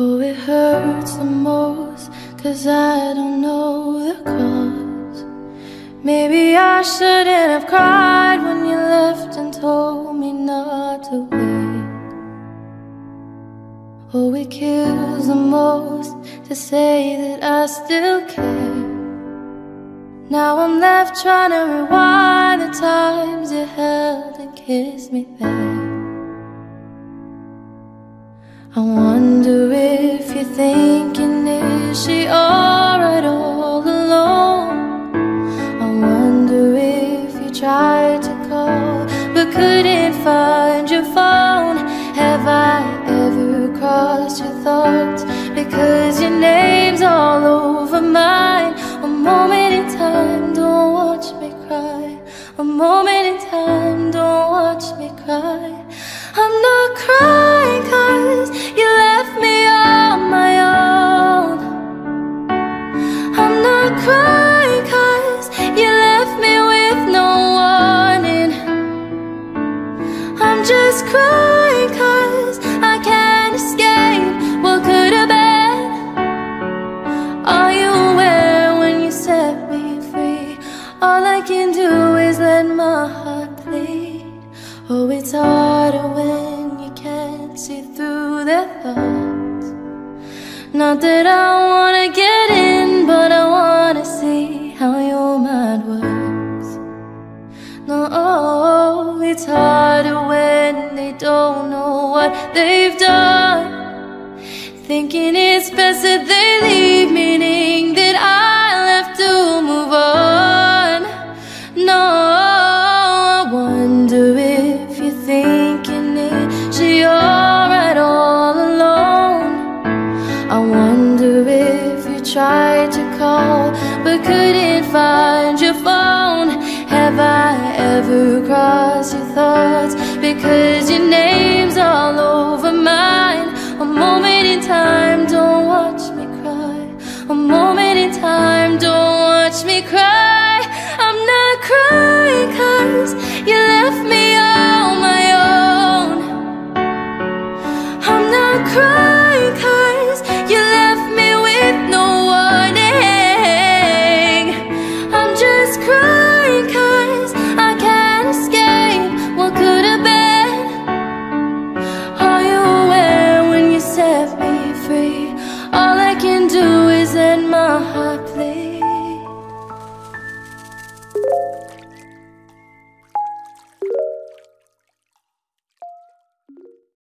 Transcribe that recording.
Oh, it hurts the most, cause I don't know the cause. Maybe I shouldn't have cried when you left and told me not to wait. Oh, it kills the most to say that I still care. Now I'm left trying to rewind the times you held and kissed me there. I wonder if you're thinking, is she alright all alone? I wonder if you tried to call but couldn't find your phone. Have I ever crossed your thoughts? Because your name's all over mine. A moment in time, don't watch me cry. A moment in time, don't watch me cry. I'm not crying crying cause you left me with no warning. I'm just crying cause I can't escape what could have been. Are you aware when you set me free? All I can do is let my heart bleed. Oh, it's harder when you can't see through their thoughts. Not that I wanna get in, harder when they don't know what they've done. Thinking it's best that they leave, meaning that I left to move on. No, I wonder if you're thinking it. She alright all alone. I wonder if you tried to call but couldn't find your phone never cross your thoughts because your name's all over mine. A moment in time, don't watch me cry. A moment in time, don't watch me cry. I'm not crying.